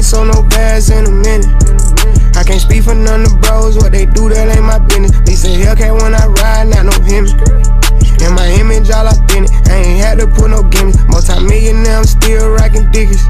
ain't sold no bags in a minute. I can't speak for none of the bros, what they do, that ain't my business. They say Hellcat when I ride, not no him. And my image all up in it, I ain't had to put no gimmicks. Multi-millionaire, I'm still rocking digits.